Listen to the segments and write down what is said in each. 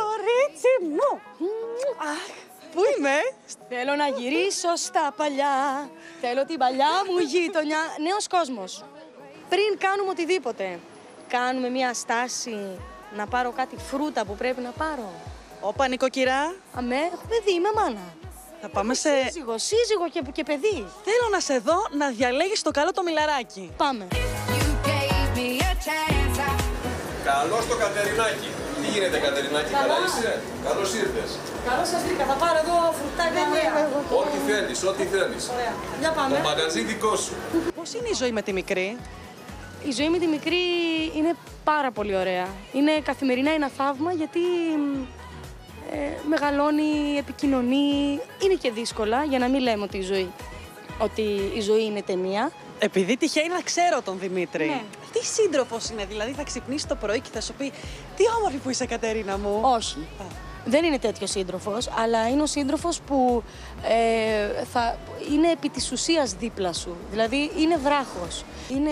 Κορίτσι μου! Αχ, πού είμαι; Θέλω να γυρίσω στα παλιά. Θέλω την παλιά μου γείτονια. Νέος κόσμος. Πριν κάνουμε οτιδήποτε, κάνουμε μια στάση να πάρω κάτι φρούτα που πρέπει να πάρω. Όπα, νοικοκυρά. Αμέ, έχω παιδί, είμαι μάνα. Θα πάμε σε... Σύζυγο, σύζυγο και, και παιδί. Θέλω να σε δω να διαλέγεις το καλό το μιλαράκι. Πάμε. Καλώς το Κατερινάκι. Τι γίνεται, Κατερινάκι, καλά, είσαι; Καλώς ήρθες. Καλώς σας βρήκα. Θα πάρω εδώ φρουτάκια. Ό,τι θέλεις, ό,τι θέλεις. Ωραία. Για Το πάμε. μαγαζί δικό σου. Πώς είναι η ζωή με τη μικρή; Η ζωή με τη μικρή είναι πάρα πολύ ωραία. Είναι καθημερινά ένα θαύμα γιατί μ, ε, μεγαλώνει, επικοινωνεί. Είναι και δύσκολα για να μην λέμε ότι η ζωή, ότι η ζωή είναι ταινία. Επειδή τυχαίνει να ξέρω τον Δημήτρη. Ναι. Τι σύντροφος είναι, δηλαδή θα ξυπνήσει το πρωί και θα σου πει Τι όμορφη που είσαι, Κατερίνα μου. Όχι. Δεν είναι τέτοιος σύντροφος, αλλά είναι ο σύντροφος που ε, θα είναι επί της ουσίας δίπλα σου. Δηλαδή είναι βράχος. Είναι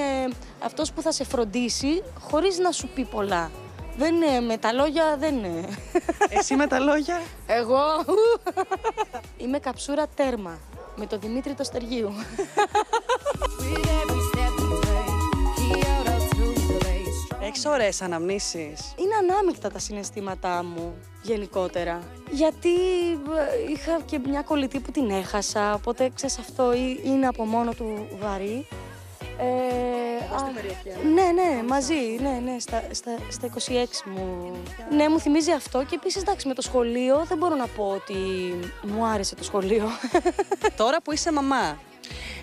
αυτός που θα σε φροντίσει χωρίς να σου πει πολλά. Δεν είναι, με τα λόγια δεν είναι. Εσύ με τα λόγια; Εγώ είμαι καψούρα τέρμα με το Δημήτρη το Στεργίου. with every step you take. Kyoto to the base. Έχεις ωραίες αναμνήσεις. Είναι ανάμεικτα τα συναισθήματά μου γενικότερα. Γιατί ε, είχα και μια κολλητή που την έχασα, οπότε ξέρεις αυτό ε- είναι από μόνο του βαρύ. Ε, α, ναι, ναι, μαζί, ναι, ναι, στα, στα, στα 26 μου. Ναι, μου θυμίζει αυτό και επίσης, εντάξει, με το σχολείο δεν μπορώ να πω ότι μου άρεσε το σχολείο. Τώρα που είσαι μαμά,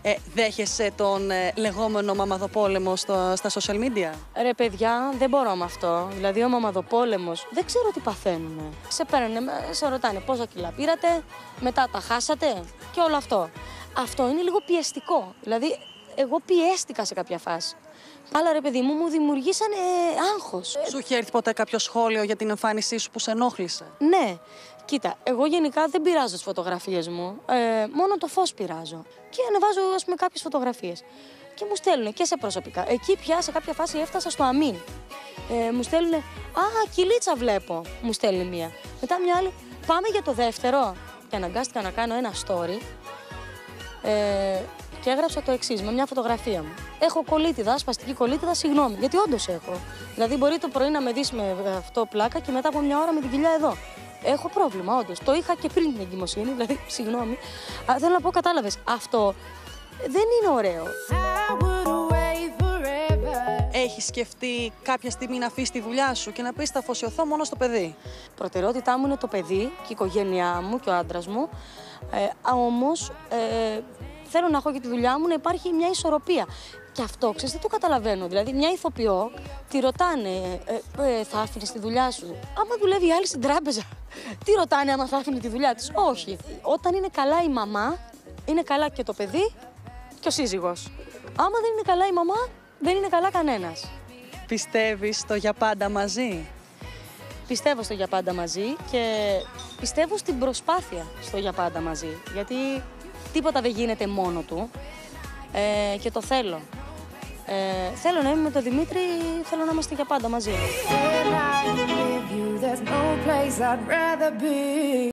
ε, δέχεσαι τον ε, λεγόμενο μαμαδοπόλεμο στο, στα social media; Ρε παιδιά, δεν μπορώ με αυτό. Δηλαδή, ο μαμαδοπόλεμος δεν ξέρω τι παθαίνουνε. Σε παίρνουν, σε ρωτάνε πόσα κιλά πήρατε, μετά τα χάσατε και όλο αυτό. Αυτό είναι λίγο πιεστικό. Δηλαδή, εγώ πιέστηκα σε κάποια φάση. Αλλά ρε παιδί μου, μου δημιουργήσανε άγχος. Σου είχε έρθει ποτέ κάποιο σχόλιο για την εμφάνισή σου που σε ενόχλησε; Ναι, κοίτα, εγώ γενικά δεν πειράζω τις φωτογραφίες μου, ε, μόνο το φως πειράζω. Και ανεβάζω, ας πούμε, κάποιες φωτογραφίες. Και μου στέλνουν και σε προσωπικά. Εκεί πια σε κάποια φάση έφτασα στο αμήν. Ε, μου στέλνουν, Α, κυλίτσα βλέπω, μου στέλνει μία. Μετά μια άλλη, πάμε για το δεύτερο. Και αναγκάστηκα να κάνω ένα story. Ε, και έγραψα το εξής με μια φωτογραφία μου. Έχω κολίτιδα, σπαστική κολίτιδα, συγγνώμη. Γιατί όντως έχω. Δηλαδή, μπορεί το πρωί να με δεις με αυτό πλάκα και μετά από μια ώρα με την κοιλιά εδώ. Έχω πρόβλημα, όντως. Το είχα και πριν την εγκυμοσύνη, δηλαδή, συγγνώμη. Α, θέλω να πω, κατάλαβες. Αυτό δεν είναι ωραίο. I would away forever. Έχεις σκεφτεί κάποια στιγμή να αφήσεις τη δουλειά σου και να πεις θα αφοσιωθώ μόνο στο παιδί. Προτεραιότητά μου είναι το παιδί και η οικογένειά μου και ο άντρας μου. Ε, Όμως ε, θέλω να έχω και τη δουλειά μου να υπάρχει μια ισορροπία. Και αυτό ξέρεις, δεν το καταλαβαίνω. Δηλαδή, μια ηθοποιό τη ρωτάνε, ε, ε, θα άφηνες τη δουλειά σου. Άμα δουλεύει η άλλη στην τράπεζα, τι ρωτάνε άμα θα άφηνε τη δουλειά της; Όχι. Όταν είναι καλά η μαμά, είναι καλά και το παιδί και ο σύζυγος. Άμα δεν είναι καλά η μαμά, δεν είναι καλά κανένας. Πιστεύεις στο για πάντα μαζί. Πιστεύω στο για πάντα μαζί και πιστεύω στην προσπάθεια στο για πάντα μαζί. Γιατί τίποτα δεν γίνεται μόνο του ε, και το θέλω. Ε, θέλω να είμαι με τον Δημήτρη, θέλω να είμαστε για πάντα μαζί.